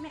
mẹ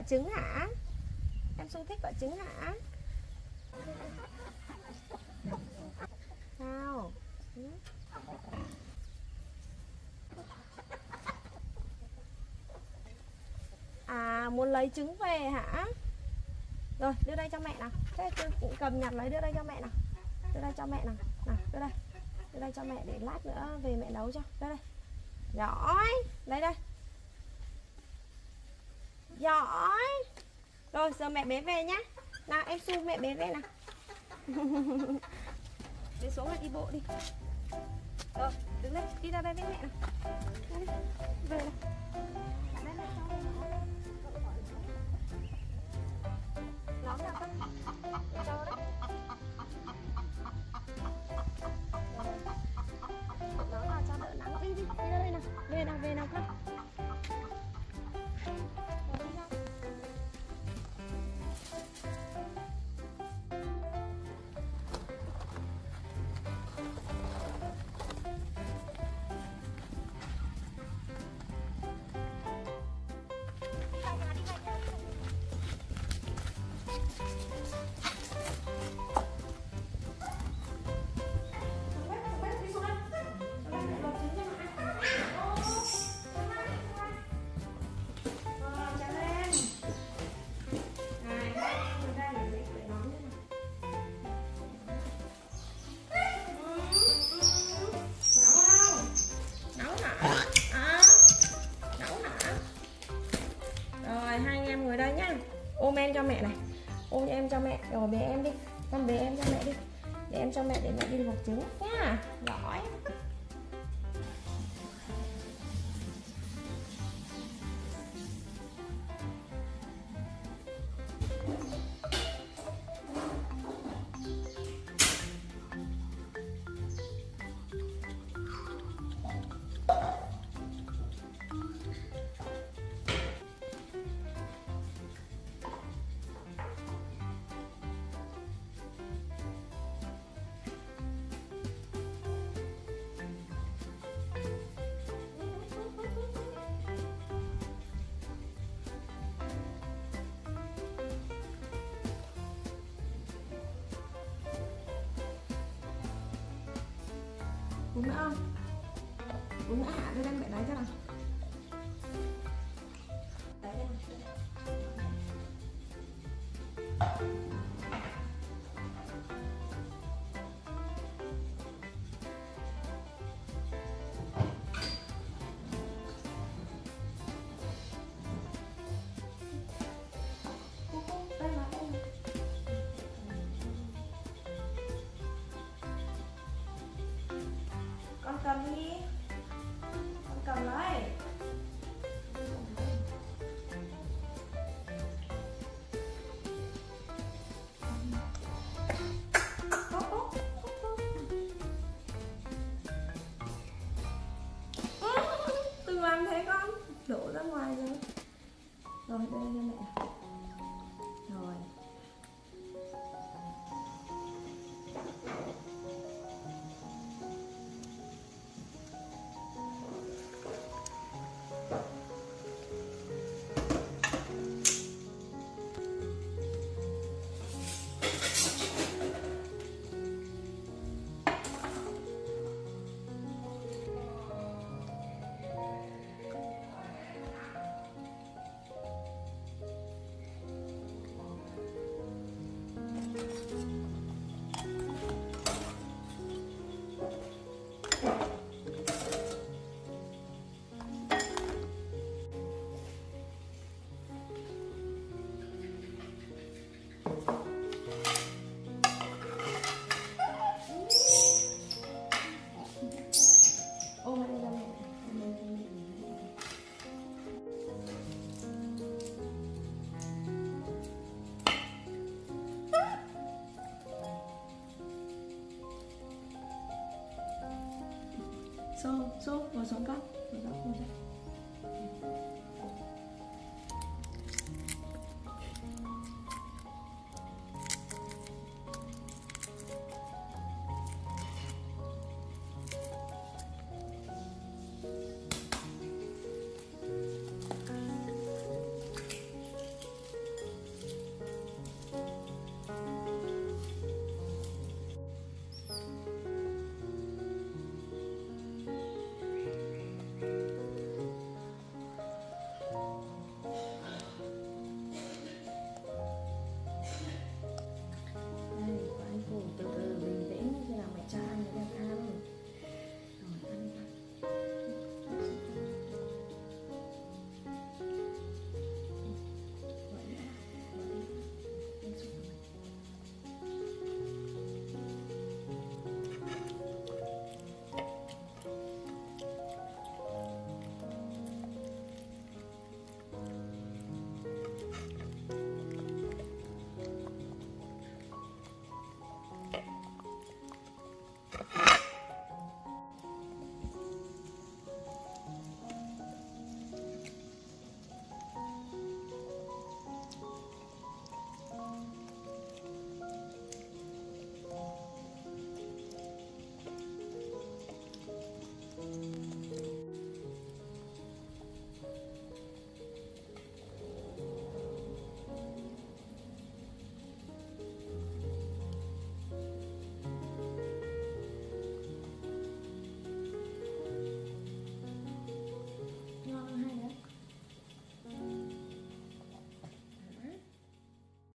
quả trứng hả? Em Su thích quả trứng hả? Sao. À muốn lấy trứng về hả? Rồi, đưa đây cho mẹ nào. Thế tôi cũng cầm nhặt lấy, đưa đây cho mẹ nào. Đưa đây cho mẹ nào. Nào, đưa đây. Đưa đây cho mẹ để lát nữa về mẹ nấu cho. Đưa đây. Giỏi. Lấy đây giỏi. Rồi, giờ mẹ bé về nhá. Nào, em su mẹ bé về nào. Bé xuống lại đi bộ đi. Rồi, đứng lên, đi ra đây với mẹ nào. Về nào. uống nữa không? Uống nữa hả? Đưa lên mẹ lấy cho nào. Thank you. cầm đi. Con cầm đấy. Đổ ra ngoài rồi. Rồi đây cho mẹ 走走我走吧我走我走。